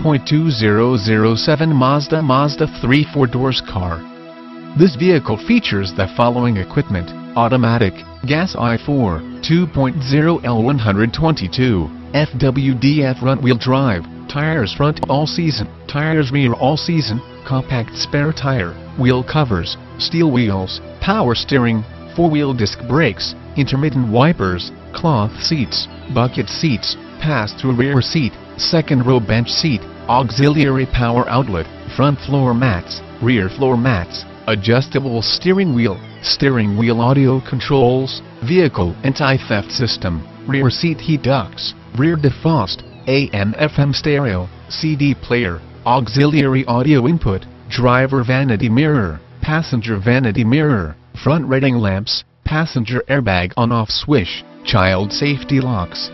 2.2007 Mazda Mazda 3 four-doors car. This vehicle features the following equipment, automatic, gas I4, 2.0 L122, FWD front-wheel drive, tires front all-season, tires rear all-season, compact spare tire, wheel covers, steel wheels, power steering, four-wheel disc brakes, intermittent wipers, cloth seats, bucket seats, pass-through rear seat, second row bench seat, auxiliary power outlet, front floor mats, rear floor mats, adjustable steering wheel, steering wheel audio controls, vehicle anti-theft system, rear seat heat ducts, rear defrost, AM FM stereo, CD player, auxiliary audio input, driver vanity mirror, passenger vanity mirror, front reading lamps, passenger airbag on-off switch, child safety locks,